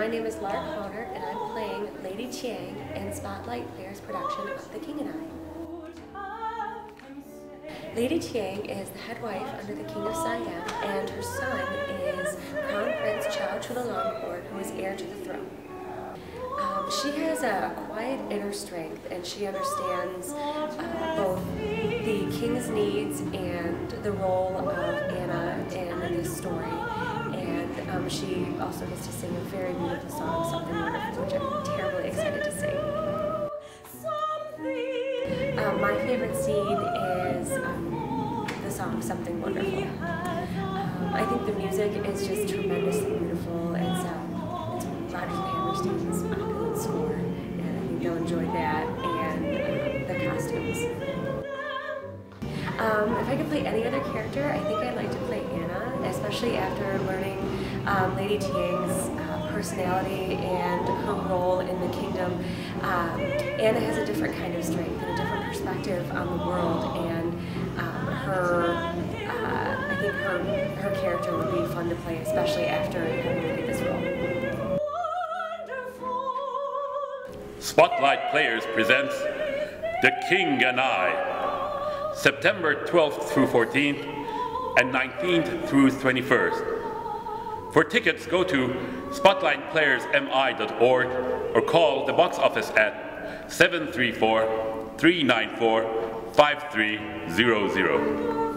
my name is Lara Connor, and I'm playing Lady Thiang in Spotlight Players' production of The King and I. Lady Thiang is the head wife under the King of Siam, and her son is Crown Prince Chao Chulalongkorn, who is heir to the throne. Um, she has a quiet inner strength, and she understands uh, both the king's needs and the role of Anna in this she also gets to sing a very beautiful song, Something Wonderful, which I'm terribly excited to sing. Um, my favorite scene is um, the song Something Wonderful. Um, I think the music is just tremendously beautiful. It's, um, it's Rodgers and Hammerstein's opulent score, and I think they'll enjoy that Um, if I could play any other character, I think I'd like to play Anna, especially after learning um, Lady Thiang's uh, personality and her role in the kingdom. Um, Anna has a different kind of strength and a different perspective on the world, and um, her, uh, I think her, her character would be fun to play, especially after having played this role. Spotlight Players presents The King and I, September 12th through 14th and 19th through 21st. For tickets, go to spotlightplayersmi.org or call the box office at 734 394 5300.